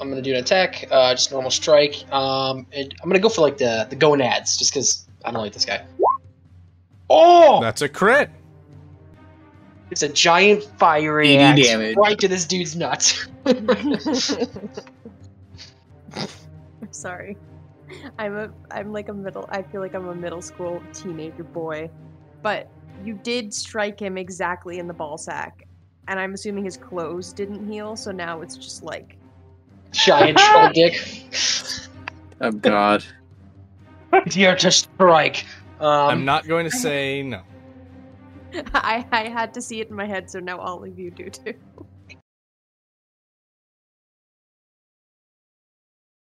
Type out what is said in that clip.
I'm gonna do an attack, uh, just normal strike. Um, and I'm gonna go for like the the gonads, just because I don't like this guy. Oh, That's a crit. it's a giant fire 80 axe damage. right to this dude's nuts. I'm sorry. I'm a I'm like a middle I feel like I'm a middle school teenager boy. But you did strike him exactly in the ball sack. And I'm assuming his clothes didn't heal, so now it's just like giant troll dick. Oh god. Here to strike. Um, I'm not going to say no. I, I had to see it in my head, so now all of you do too.